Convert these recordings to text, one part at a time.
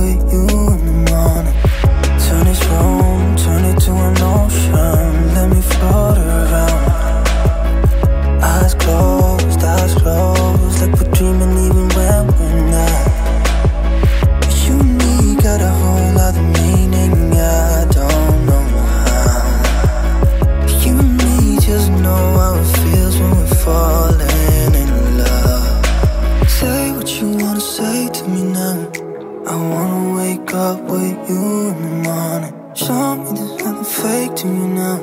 with you fake to you now.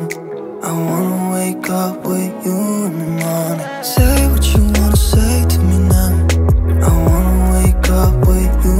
I wanna wake up with you in the morning. Say what you wanna say to me now. I wanna wake up with you